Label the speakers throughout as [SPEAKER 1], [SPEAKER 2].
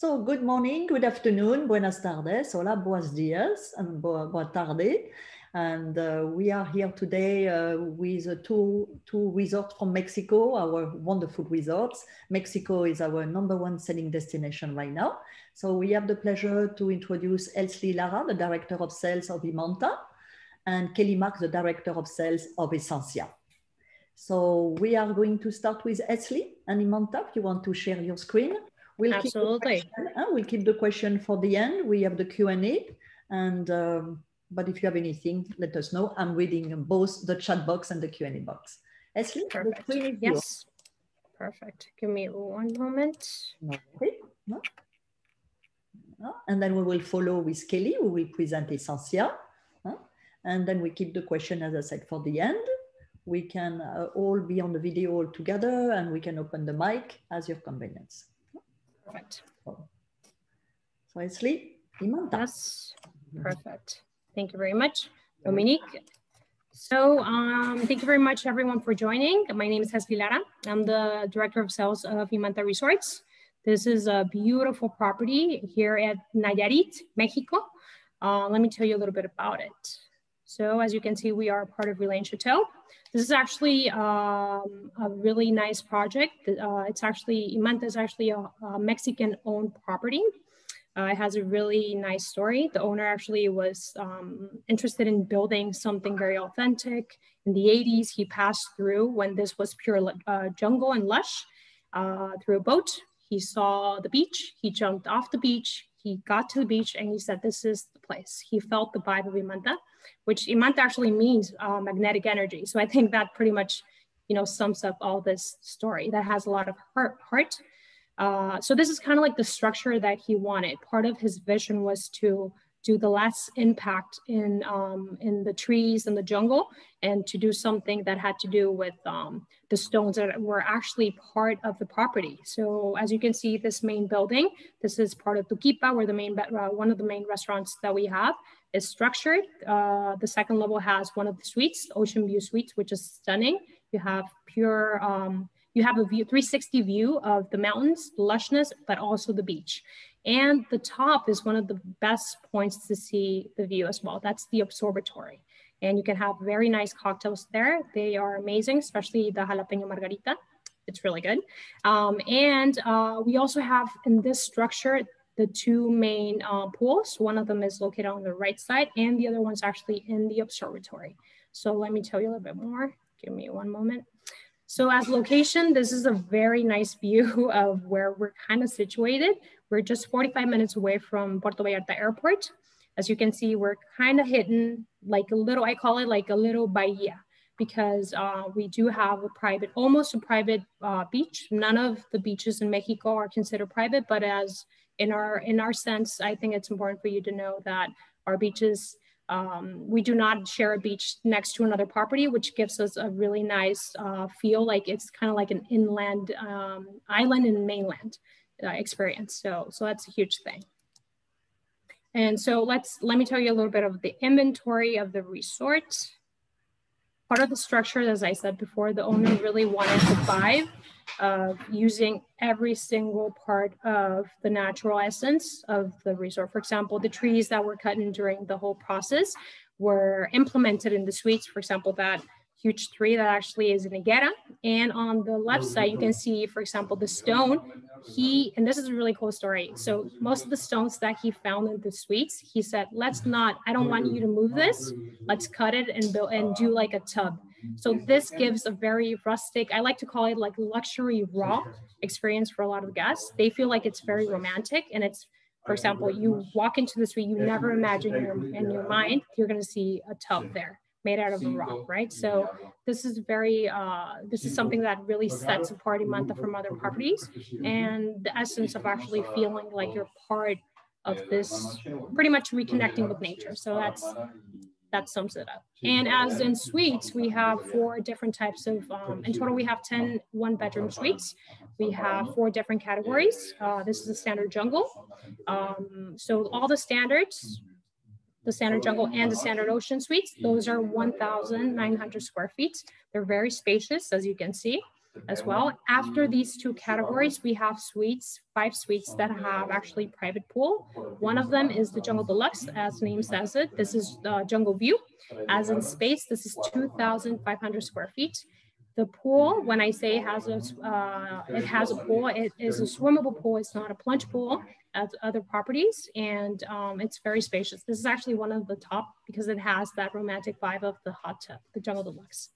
[SPEAKER 1] So good morning, good afternoon, buenas tardes, hola, buenos dias, and boa, tarde. And uh, we are here today uh, with uh, two, two resorts from Mexico, our wonderful resorts. Mexico is our number one selling destination right now. So we have the pleasure to introduce Elsley Lara, the Director of Sales of Imanta, and Kelly Marks, the Director of Sales of Esencia. So we are going to start with Elsley and Imanta, if you want to share your screen.
[SPEAKER 2] We'll Absolutely.
[SPEAKER 1] Keep question, uh, we'll keep the question for the end. We have the Q&A and um, but if you have anything, let us know. I'm reading both the chat box and the Q&A box. Elsley,
[SPEAKER 2] Perfect. yes. Yours. Perfect. Give me one moment.
[SPEAKER 1] Okay. No. No. And then we will follow with Kelly, who will present Esencia. And then we keep the question, as I said, for the end. We can uh, all be on the video all together and we can open the mic as your convenience.
[SPEAKER 2] Perfect.
[SPEAKER 1] So, Elsley, Imanta.
[SPEAKER 2] Yes, perfect. Thank you very much, Dominique. So um, thank you very much everyone for joining. My name is Elsley Lara. I'm the Director of Sales of Imanta Resorts. This is a beautiful property here at Nayarit, Mexico. Uh, let me tell you a little bit about it. So as you can see, we are part of Relais Chateau. This is actually um, a really nice project. Uh, it's actually, Imanta is actually a, a Mexican owned property. Uh, it has a really nice story. The owner actually was um, interested in building something very authentic. In the 80s, he passed through when this was pure uh, jungle and lush uh, through a boat. He saw the beach, he jumped off the beach, he got to the beach and he said, this is the place. He felt the vibe of Imanta, which Imanta actually means uh, magnetic energy. So I think that pretty much, you know, sums up all this story that has a lot of heart, heart uh, so this is kind of like the structure that he wanted. Part of his vision was to do the less impact in um, in the trees and the jungle, and to do something that had to do with um, the stones that were actually part of the property. So as you can see, this main building, this is part of Tuquipa, where the main uh, one of the main restaurants that we have is structured. Uh, the second level has one of the suites, Ocean View Suites, which is stunning. You have pure um, you have a view, 360 view of the mountains, lushness, but also the beach. And the top is one of the best points to see the view as well. That's the observatory. And you can have very nice cocktails there. They are amazing, especially the jalapeno margarita. It's really good. Um, and uh, we also have in this structure, the two main uh, pools. One of them is located on the right side and the other one's actually in the observatory. So let me tell you a little bit more. Give me one moment. So as location, this is a very nice view of where we're kind of situated. We're just 45 minutes away from Puerto Vallarta Airport. As you can see, we're kind of hidden like a little, I call it like a little bahia because uh, we do have a private, almost a private uh, beach. None of the beaches in Mexico are considered private, but as in our, in our sense, I think it's important for you to know that our beaches um, we do not share a beach next to another property, which gives us a really nice uh, feel like it's kind of like an inland um, island and mainland uh, experience. So, so that's a huge thing. And so let's, let me tell you a little bit of the inventory of the resort. Part of the structure, as I said before, the owner really wanted to buy of using every single part of the natural essence of the resort. For example, the trees that were cut in during the whole process were implemented in the suites. For example, that huge tree that actually is in higuera. And on the left side, you can see, for example, the stone. He, and this is a really cool story. So most of the stones that he found in the suites, he said, let's not, I don't want you to move this. Let's cut it and build and do like a tub. So this gives a very rustic, I like to call it like luxury raw experience for a lot of guests. They feel like it's very romantic and it's, for example, you walk into the suite, you never imagine in your, in your mind, you're gonna see a tub there made out of rock, right? So this is very, uh, this is something that really sets apart Imanta from other properties and the essence of actually feeling like you're part of this, pretty much reconnecting with nature. So that's that sums it up. And as in suites, we have four different types of, um, in total, we have 10 one bedroom suites. We have four different categories. Uh, this is a standard jungle. Um, so all the standards, the standard jungle and the standard ocean suites, those are 1,900 square feet. They're very spacious, as you can see. As well. After these two categories, we have suites, five suites that have actually private pool. One of them is the Jungle Deluxe, as name says it. This is the Jungle View. As in space, this is 2,500 square feet. The pool, when I say has a, uh, it has a pool, it is a swimmable pool. It's not a plunge pool as other properties, and um, it's very spacious. This is actually one of the top because it has that romantic vibe of the hot tub, the Jungle Deluxe.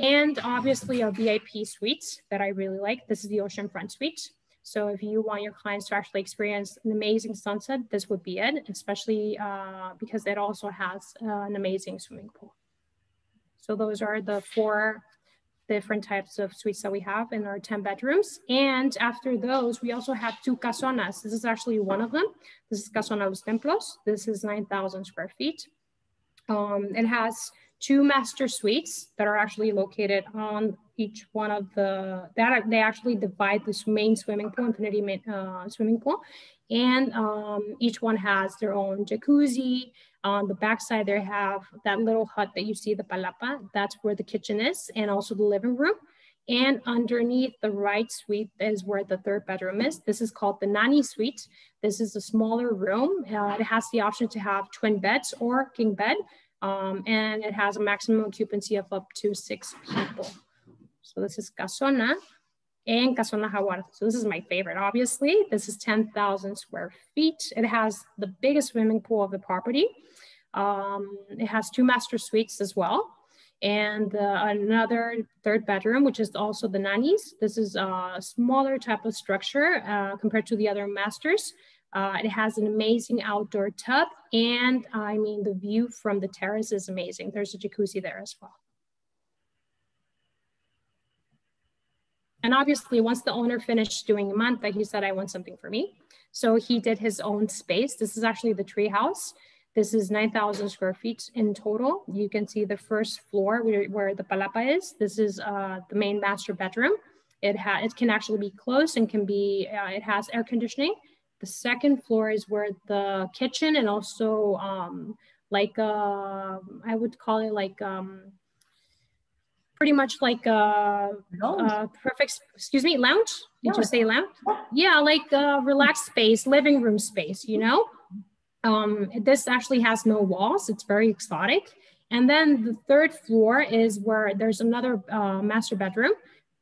[SPEAKER 2] And obviously a VIP suite that I really like. This is the oceanfront suite. So if you want your clients to actually experience an amazing sunset, this would be it, especially uh, because it also has uh, an amazing swimming pool. So those are the four different types of suites that we have in our 10 bedrooms. And after those, we also have two casonas. This is actually one of them. This is Casona Los Templos. This is 9,000 square feet. Um, it has two master suites that are actually located on each one of the, that they actually divide this main swimming pool, infinity main, uh, swimming pool. And um, each one has their own jacuzzi. On the backside, they have that little hut that you see, the palapa. That's where the kitchen is and also the living room. And underneath the right suite is where the third bedroom is. This is called the nanny suite. This is a smaller room. Uh, it has the option to have twin beds or king bed um, and it has a maximum occupancy of up to six people. So this is Casona and Casona Jaguar. So this is my favorite, obviously. This is 10,000 square feet. It has the biggest swimming pool of the property. Um, it has two master suites as well. And uh, another third bedroom, which is also the nannies. This is a smaller type of structure uh, compared to the other masters. Uh, it has an amazing outdoor tub and I mean, the view from the terrace is amazing. There's a jacuzzi there as well. And obviously once the owner finished doing a month, he said, I want something for me. So he did his own space. This is actually the tree house. This is 9,000 square feet in total. You can see the first floor where, where the palapa is. This is uh, the main master bedroom. It, ha it can actually be closed and can be, uh, it has air conditioning the second floor is where the kitchen and also um, like uh, I would call it like um, pretty much like a, a, perfect, excuse me, lounge. Did you say lounge? Yeah, like a relaxed space, living room space, you know? Um, this actually has no walls. It's very exotic. And then the third floor is where there's another uh, master bedroom.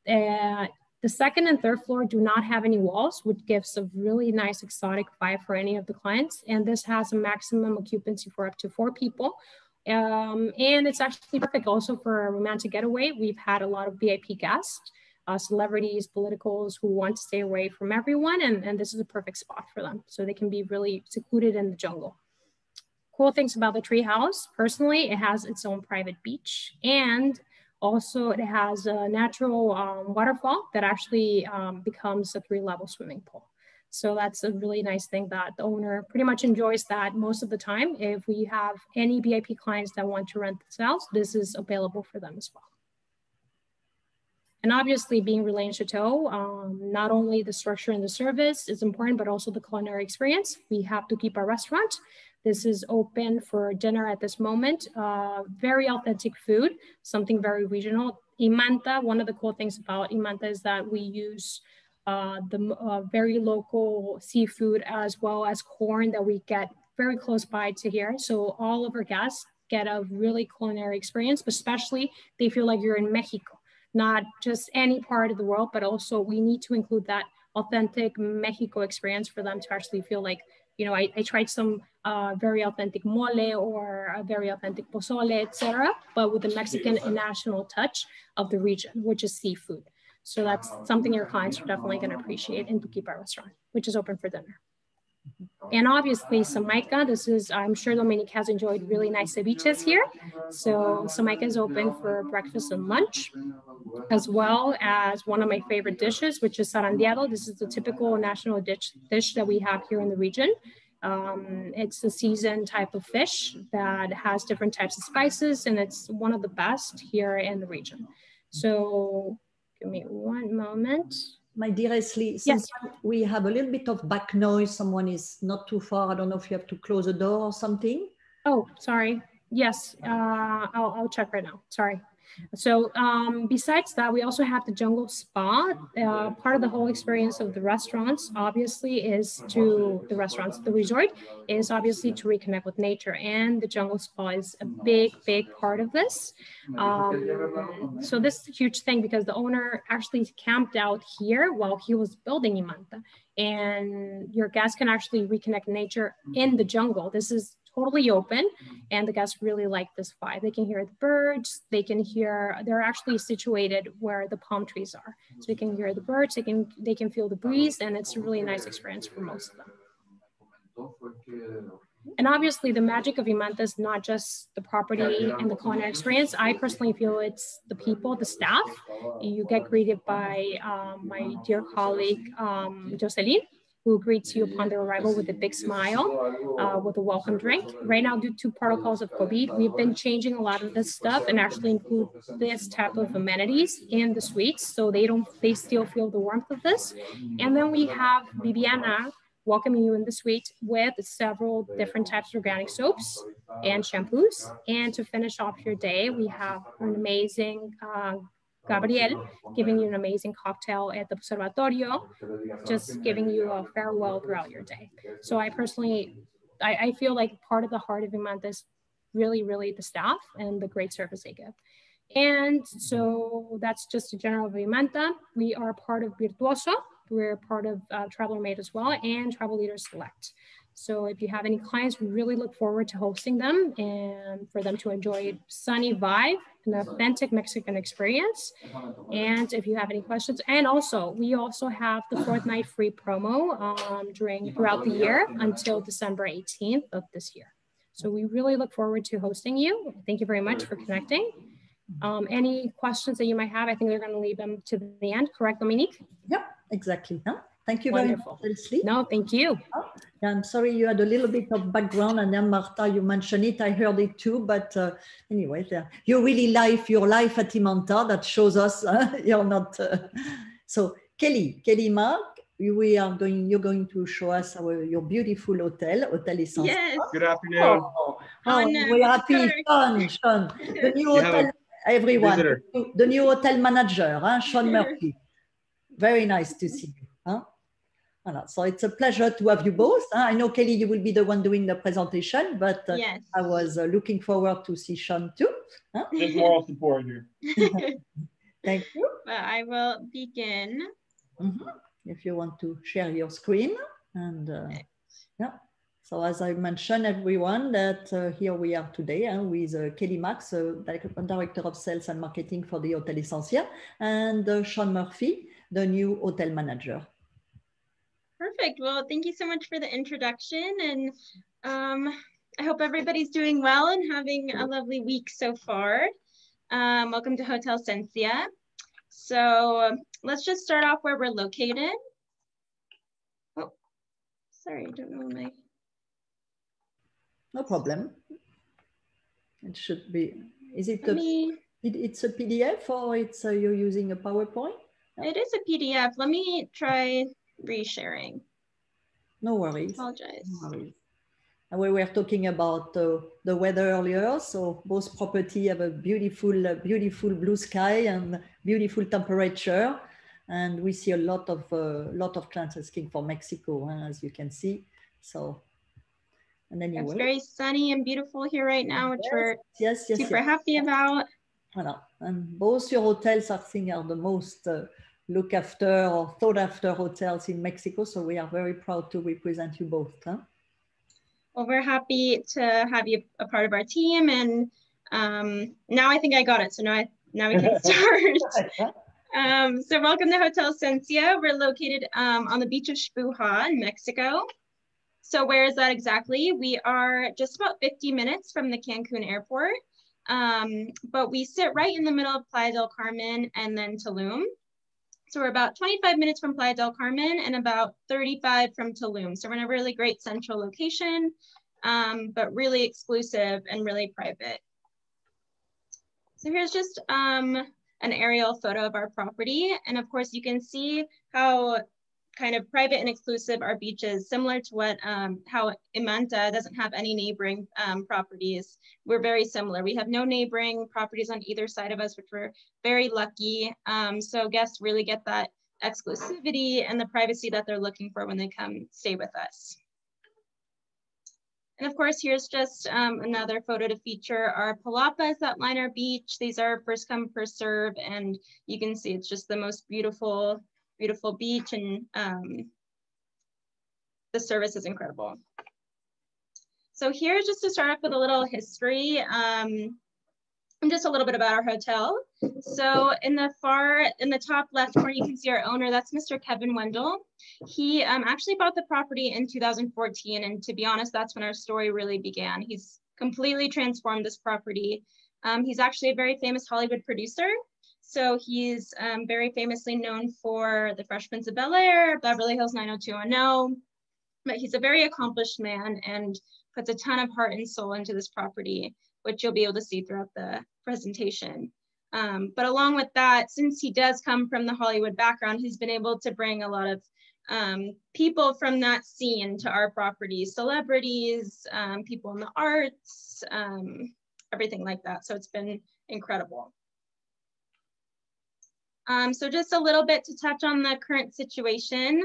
[SPEAKER 2] Uh, the second and third floor do not have any walls, which gives a really nice exotic vibe for any of the clients. And this has a maximum occupancy for up to four people. Um, and it's actually perfect also for a romantic getaway. We've had a lot of VIP guests, uh, celebrities, politicals who want to stay away from everyone. And, and this is a perfect spot for them. So they can be really secluded in the jungle. Cool things about the treehouse, personally, it has its own private beach and also, it has a natural um, waterfall that actually um, becomes a three level swimming pool. So that's a really nice thing that the owner pretty much enjoys that most of the time. If we have any VIP clients that want to rent this house, this is available for them as well. And obviously being Relais Chateau, um, not only the structure and the service is important, but also the culinary experience. We have to keep our restaurant this is open for dinner at this moment. Uh, very authentic food, something very regional. Imanta, one of the cool things about Imanta is that we use uh, the uh, very local seafood as well as corn that we get very close by to here. So all of our guests get a really culinary experience, but especially they feel like you're in Mexico, not just any part of the world, but also we need to include that authentic Mexico experience for them to actually feel like you know, I, I tried some uh, very authentic mole or a very authentic pozole, etc., but with the Mexican national touch of the region, which is seafood. So that's something your clients are definitely going to appreciate in Tuquipa restaurant, which is open for dinner. And obviously Samaica, this is, I'm sure Dominique has enjoyed really nice ceviches here. So Samaica is open for breakfast and lunch, as well as one of my favorite dishes, which is zarandeado. This is the typical national dish, dish that we have here in the region. Um, it's a seasoned type of fish that has different types of spices, and it's one of the best here in the region. So give me one moment
[SPEAKER 1] my dear Leslie, yes. we have a little bit of back noise. Someone is not too far. I don't know if you have to close the door or something.
[SPEAKER 2] Oh, sorry. Yes, uh, I'll, I'll check right now. Sorry. So um, besides that, we also have the jungle spa. Uh, part of the whole experience of the restaurants, obviously, is to the restaurants, the resort is obviously to reconnect with nature, and the jungle spa is a big, big part of this. Um, so this is a huge thing because the owner actually camped out here while he was building Imanta, and your guests can actually reconnect nature in the jungle. This is totally open and the guests really like this vibe. They can hear the birds, they can hear, they're actually situated where the palm trees are. So they can hear the birds, they can, they can feel the breeze and it's a really nice experience for most of them. And obviously the magic of Imanta is not just the property and the culinary experience. I personally feel it's the people, the staff. You get greeted by um, my dear colleague, um, Jocelyn, who greets you upon their arrival with a big smile, uh, with a welcome drink. Right now, due to protocols of COVID, we've been changing a lot of this stuff and actually include this type of amenities in the suites, so they don't, they still feel the warmth of this. And then we have Viviana welcoming you in the suite with several different types of organic soaps and shampoos. And to finish off your day, we have an amazing uh, Gabriel, giving you an amazing cocktail at the Observatorio, just giving you a farewell throughout your day. So I personally, I, I feel like part of the heart of Imanta is really, really the staff and the great service they give. And so that's just a general of Imanta. We are part of Virtuoso. We're part of uh, Traveller Made as well and Travel Leaders Select. So if you have any clients, we really look forward to hosting them and for them to enjoy sunny vibe, an authentic Mexican experience. And if you have any questions, and also we also have the fourth night free promo um, during throughout the year until December 18th of this year. So we really look forward to hosting you. Thank you very much for connecting. Um, any questions that you might have, I think they're going to leave them to the end. Correct, Dominique?
[SPEAKER 1] Yep, exactly. Huh? Thank you Wonderful. very much, Leslie.
[SPEAKER 2] No, thank you.
[SPEAKER 1] Oh, I'm sorry you had a little bit of background and then Marta, you mentioned it. I heard it too, but uh, anyway, yeah. you really life your life at Imanta. That shows us uh, you're not. Uh, so Kelly, Kelly Mark, we are going. You're going to show us our your beautiful hotel, Hotel Essence.
[SPEAKER 3] Yes. Good afternoon.
[SPEAKER 1] Oh, oh we're happy, Sean. Sean, the new hotel. Everyone, the new hotel manager, huh? Sean Murphy. Very nice to see you. Huh? So it's a pleasure to have you both. I know Kelly, you will be the one doing the presentation, but uh,
[SPEAKER 3] yes.
[SPEAKER 1] I was uh, looking forward to see Sean too.
[SPEAKER 4] Huh? There's moral support here.
[SPEAKER 1] Thank you.
[SPEAKER 3] But I will begin.
[SPEAKER 1] Mm -hmm. If you want to share your screen and uh, yeah. So as I mentioned, everyone, that uh, here we are today uh, with uh, Kelly Max, uh, Director of Sales and Marketing for the Hotel Esencia, and uh, Sean Murphy, the new hotel manager.
[SPEAKER 3] Perfect. Well, thank you so much for the introduction. And um, I hope everybody's doing well and having a lovely week so far. Um, welcome to Hotel Esencia. So let's just start off where we're located. Oh, sorry, I don't know my.
[SPEAKER 1] No problem. It should be, is it,
[SPEAKER 3] a, me...
[SPEAKER 1] it it's a PDF or it's uh, you're using a PowerPoint?
[SPEAKER 3] It is a PDF. Let me try resharing.
[SPEAKER 1] No worries.
[SPEAKER 3] Apologize.
[SPEAKER 1] No worries. And we were talking about uh, the weather earlier. So both property have a beautiful, uh, beautiful blue sky and beautiful temperature. And we see a lot of uh, lot of clients asking for Mexico, huh, as you can see. So, and anyway,
[SPEAKER 3] it's very sunny and beautiful here right now, which
[SPEAKER 1] yes,
[SPEAKER 3] we're
[SPEAKER 1] yes, yes,
[SPEAKER 3] super
[SPEAKER 1] yes.
[SPEAKER 3] happy about.
[SPEAKER 1] Voilà. And both your hotels, I think, are the most uh, look after or thought after hotels in Mexico. So we are very proud to represent you both. Huh?
[SPEAKER 3] Well, we're happy to have you a part of our team. And um, now I think I got it. So now, I, now we can start. um, so welcome to Hotel Esencia. We're located um, on the beach of Xpu-Ha in Mexico. So where is that exactly? We are just about 50 minutes from the Cancun airport. Um, but we sit right in the middle of Playa del Carmen and then Tulum. So we're about 25 minutes from Playa del Carmen and about 35 from Tulum. So we're in a really great central location, um, but really exclusive and really private. So here's just um, an aerial photo of our property. And of course you can see how kind of private and exclusive our beaches, similar to what um, how Imanta doesn't have any neighboring um, properties. We're very similar. We have no neighboring properties on either side of us, which we're very lucky. Um, so guests really get that exclusivity and the privacy that they're looking for when they come stay with us. And of course, here's just um, another photo to feature our palapas that line our beach. These are first come, first serve, and you can see it's just the most beautiful beautiful beach and um, the service is incredible. So here, just to start off with a little history, um, and just a little bit about our hotel. So in the far, in the top left corner, you can see our owner, that's Mr. Kevin Wendle. He um, actually bought the property in 2014. And to be honest, that's when our story really began. He's completely transformed this property. Um, he's actually a very famous Hollywood producer. So he's um, very famously known for The Fresh Prince of Bel Air, Beverly Hills 90210. But he's a very accomplished man and puts a ton of heart and soul into this property, which you'll be able to see throughout the presentation. Um, but along with that, since he does come from the Hollywood background, he's been able to bring a lot of um, people from that scene to our property, celebrities, um, people in the arts, um, everything like that. So it's been incredible. Um, so just a little bit to touch on the current situation.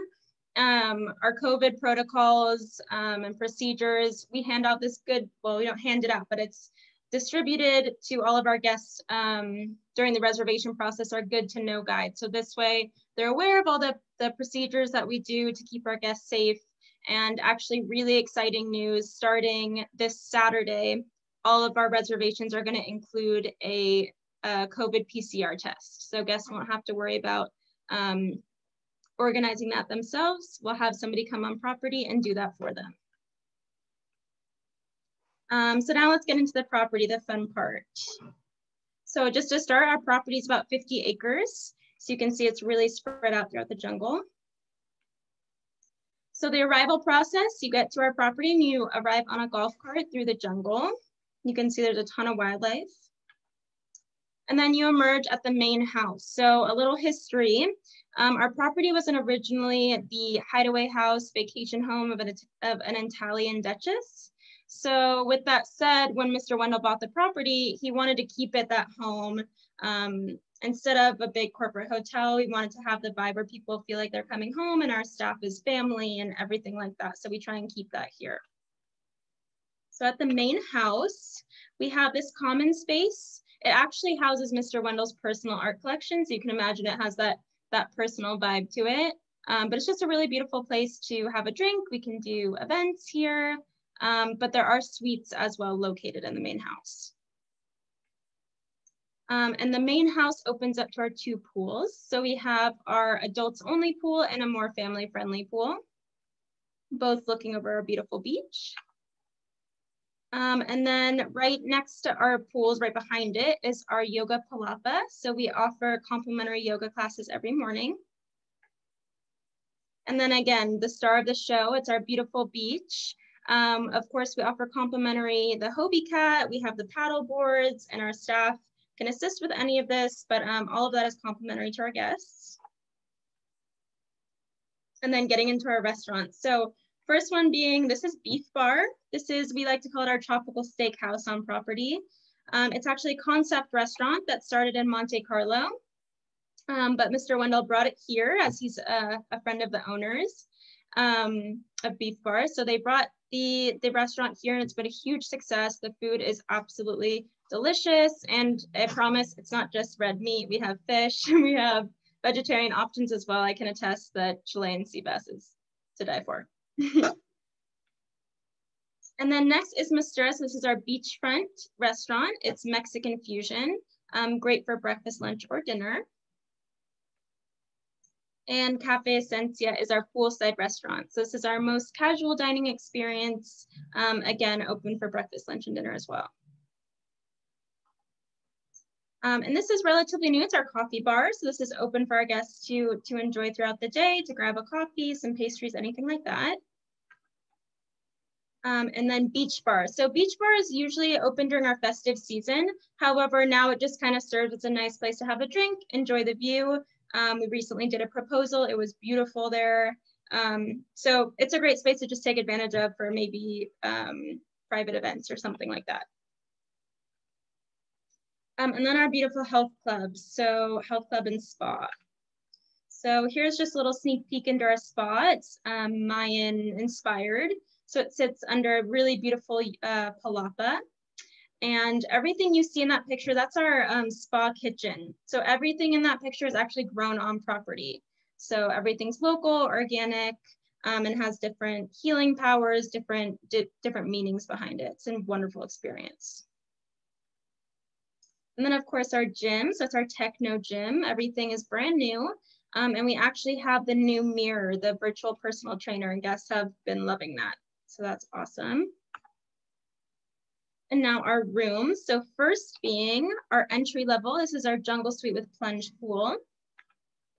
[SPEAKER 3] Um, our COVID protocols um, and procedures, we hand out this good, well, we don't hand it out, but it's distributed to all of our guests um, during the reservation process, our good to know guide. So this way they're aware of all the, the procedures that we do to keep our guests safe and actually really exciting news starting this Saturday, all of our reservations are gonna include a a COVID PCR test. So guests won't have to worry about um, organizing that themselves. We'll have somebody come on property and do that for them. Um, so now let's get into the property, the fun part. So just to start, our property is about 50 acres. So you can see it's really spread out throughout the jungle. So the arrival process, you get to our property and you arrive on a golf cart through the jungle. You can see there's a ton of wildlife and then you emerge at the main house. So a little history. Um, our property was originally the hideaway house vacation home of an, of an Italian duchess. So with that said, when Mr. Wendle bought the property, he wanted to keep it that home. Um, instead of a big corporate hotel, we wanted to have the vibe where people feel like they're coming home and our staff is family and everything like that. So we try and keep that here. So at the main house, we have this common space it actually houses Mr. Wendle's personal art collection. So you can imagine it has that, that personal vibe to it. Um, but it's just a really beautiful place to have a drink. We can do events here, um, but there are suites as well located in the main house. Um, and the main house opens up to our two pools. So we have our adults only pool and a more family friendly pool, both looking over our beautiful beach. Um, and then right next to our pools, right behind it, is our yoga palapa. So we offer complimentary yoga classes every morning. And then again, the star of the show, it's our beautiful beach. Um, of course, we offer complimentary the Hobie Cat, we have the paddle boards, and our staff can assist with any of this, but um, all of that is complimentary to our guests. And then getting into our restaurants. So First one being, this is Beef Bar. This is, we like to call it our tropical steakhouse on property. Um, it's actually a concept restaurant that started in Monte Carlo, um, but Mr. Wendle brought it here as he's a, a friend of the owners um, of Beef Bar. So they brought the, the restaurant here and it's been a huge success. The food is absolutely delicious. And I promise it's not just red meat. We have fish, and we have vegetarian options as well. I can attest that Chilean sea bass is to die for. and then next is Misteras. This is our beachfront restaurant. It's Mexican fusion, um, great for breakfast, lunch, or dinner. And Cafe Esencia is our poolside restaurant. So this is our most casual dining experience. Um, again, open for breakfast, lunch, and dinner as well. Um, and this is relatively new. It's our coffee bar. So this is open for our guests to, to enjoy throughout the day, to grab a coffee, some pastries, anything like that. Um, and then beach bar. So beach bar is usually open during our festive season. However, now it just kind of serves as a nice place to have a drink, enjoy the view. Um, we recently did a proposal. It was beautiful there. Um, so it's a great space to just take advantage of for maybe um, private events or something like that. Um, and then our beautiful health clubs. So health club and spa. So here's just a little sneak peek into our spa. It's um, Mayan inspired. So it sits under a really beautiful uh, palapa. And everything you see in that picture, that's our um, spa kitchen. So everything in that picture is actually grown on property. So everything's local, organic, um, and has different healing powers, different, di different meanings behind it. It's a wonderful experience. And then of course our gym, so it's our Technogym. Everything is brand new. Um, and we actually have the new mirror, the virtual personal trainer, and guests have been loving that. So that's awesome. And now our rooms. So first being our entry level, this is our jungle suite with plunge pool.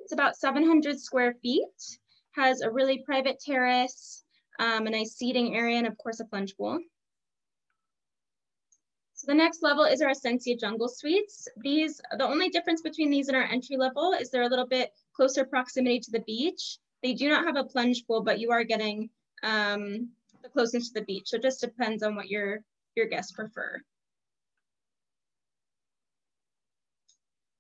[SPEAKER 3] It's about 700 square feet, has a really private terrace, um, a nice seating area, and of course a plunge pool. So the next level is our Esencia Jungle Suites. These, the only difference between these and our entry level is they're a little bit closer proximity to the beach. They do not have a plunge pool, but you are getting um, the closeness to the beach. So it just depends on what your, your guests prefer.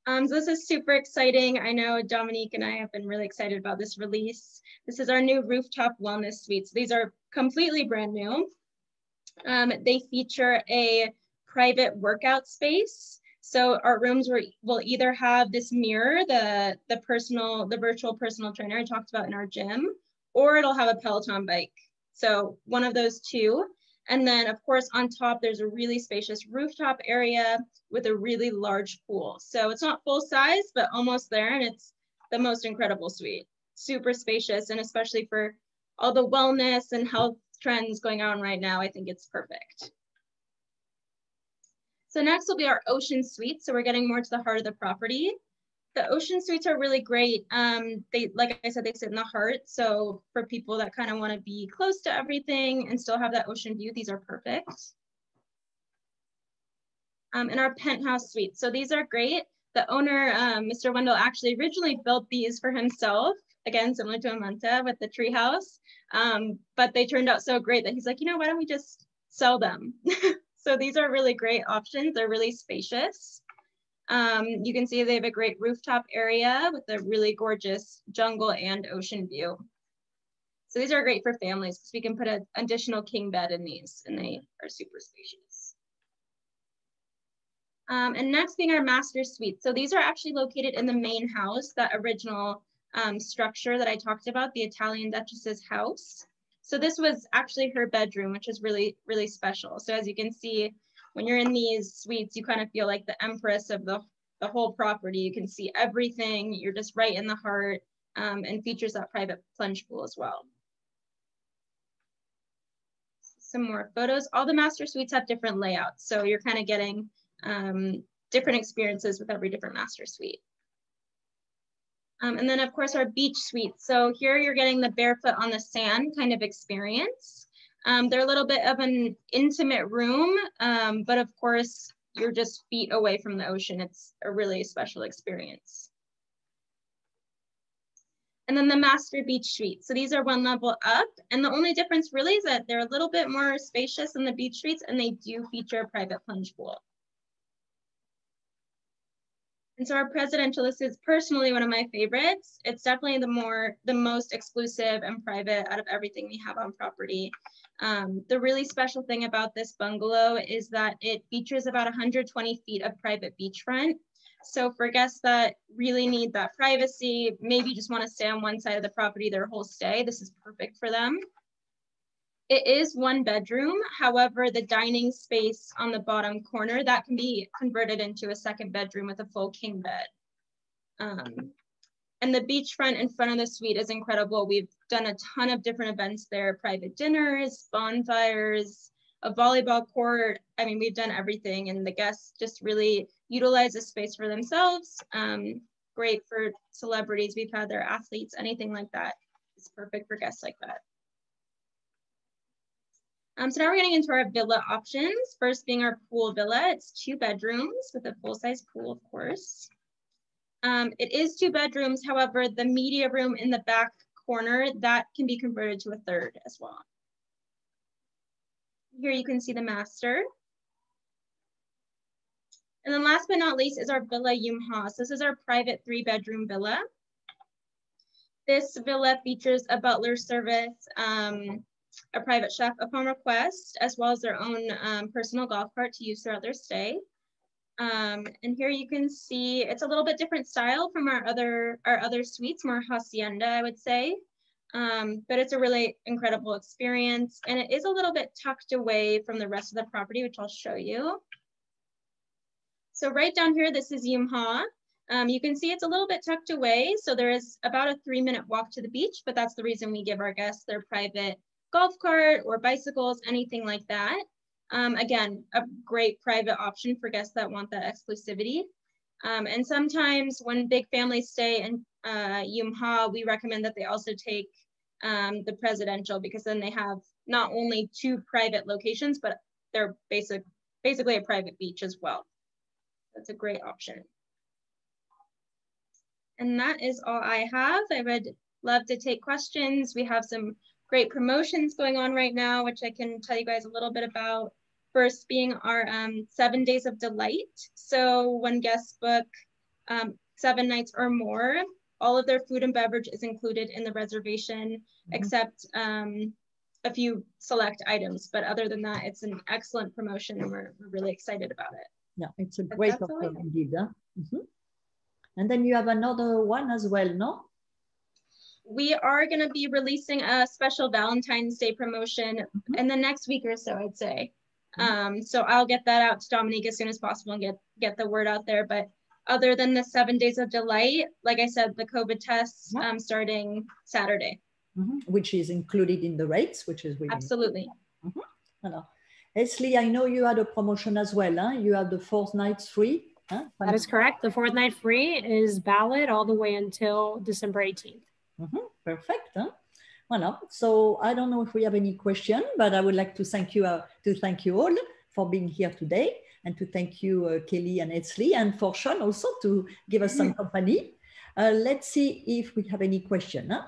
[SPEAKER 3] Um, so this is super exciting. I know Dominique and I have been really excited about this release. This is our new rooftop wellness suites. These are completely brand new. Um, they feature a private workout space. So our rooms will, will either have this mirror, the, the personal, the virtual personal trainer I talked about in our gym, or it'll have a Peloton bike. So one of those two. And then of course on top, there's a really spacious rooftop area with a really large pool. So it's not full size, but almost there. And it's the most incredible suite, super spacious. And especially for all the wellness and health trends going on right now, I think it's perfect. So next will be our ocean suites. So we're getting more to the heart of the property. The ocean suites are really great. Um, they, like I said, they sit in the heart. So for people that kind of want to be close to everything and still have that ocean view, these are perfect. Um, and our penthouse suites. So these are great. The owner, um, Mr. Wendle, actually originally built these for himself, again, similar to Imanta with the treehouse. Um, but they turned out so great that he's like, you know, why don't we just sell them? So these are really great options. They're really spacious. Um, you can see they have a great rooftop area with a really gorgeous jungle and ocean view. So these are great for families because we can put an additional king bed in these and they are super spacious. Um, and next being our master suite. So these are actually located in the main house, that original um, structure that I talked about, the Italian Duchess's house. So this was actually her bedroom, which is really, really special. So as you can see, when you're in these suites, you kind of feel like the empress of the, the whole property. You can see everything. You're just right in the heart um, and features that private plunge pool as well. Some more photos. All the master suites have different layouts. So you're kind of getting um, different experiences with every different master suite. Um, and then of course our beach suites. So here you're getting the barefoot on the sand kind of experience. Um, they're a little bit of an intimate room, um, but of course you're just feet away from the ocean. It's a really special experience. And then the master beach suite. So these are one level up. And the only difference really is that they're a little bit more spacious than the beach suites and they do feature a private plunge pool. And so our presidential, list is personally one of my favorites. It's definitely the more, the most exclusive and private out of everything we have on property. Um, the really special thing about this bungalow is that it features about 120 feet of private beachfront. So for guests that really need that privacy, maybe just want to stay on one side of the property their whole stay, this is perfect for them. It is one bedroom. However, the dining space on the bottom corner, that can be converted into a second bedroom with a full king bed. Um, and the beachfront in front of the suite is incredible. We've done a ton of different events there, private dinners, bonfires, a volleyball court. I mean, we've done everything and the guests just really utilize the space for themselves. Um, great for celebrities. We've had their athletes, anything like that. It's perfect for guests like that. Um, so now we're getting into our villa options. First being our pool villa. It's two bedrooms with a full-size pool, of course. Um, it is two bedrooms. However, the media room in the back corner, that can be converted to a third as well. Here you can see the master. And then last but not least is our Villa Yumha. So this is our private three bedroom villa. This villa features a butler service, um, a private chef upon request, as well as their own um, personal golf cart to use throughout their stay. Um, and here you can see it's a little bit different style from our other our other suites, more hacienda, I would say. Um, but it's a really incredible experience. And it is a little bit tucked away from the rest of the property, which I'll show you. So right down here, this is Yumha. Um, you can see it's a little bit tucked away. So there is about a three minute walk to the beach, but that's the reason we give our guests their private golf cart or bicycles, anything like that. Um, again, a great private option for guests that want that exclusivity. Um, and sometimes when big families stay in uh, Yumha, we recommend that they also take um, the presidential because then they have not only two private locations, but they're basic, basically a private beach as well. That's a great option. And that is all I have. I would love to take questions. We have some great promotions going on right now, which I can tell you guys a little bit about. First being our um, seven days of delight. So when guests book um, seven nights or more, all of their food and beverage is included in the reservation, mm -hmm. except um, a few select items. But other than that, it's an excellent promotion and we're, we're really excited about it.
[SPEAKER 1] Yeah, it's a great offer indeed. Huh? Mm -hmm. And then you have another one as well, no?
[SPEAKER 3] We are going to be releasing a special Valentine's Day promotion mm -hmm. in the next week or so, I'd say. Mm -hmm. um, so I'll get that out to Dominique as soon as possible and get, get the word out there. But other than the seven days of delight, like I said, the COVID tests yeah. um, starting Saturday.
[SPEAKER 1] Mm -hmm. Which is included in the rates, which is really
[SPEAKER 3] absolutely.
[SPEAKER 1] Mm -hmm. Leslie, I know you had a promotion as well. Huh? You have the fourth night free.
[SPEAKER 2] Huh? That is correct. The fourth night free is valid all the way until December 18th.
[SPEAKER 1] Mm -hmm. Perfect. Huh? Voilà. So I don't know if we have any question, but I would like to thank you uh, to thank you all for being here today and to thank you, uh, Kelly and Etzli, and for Sean also to give us some company. Uh, let's see if we have any question. Huh?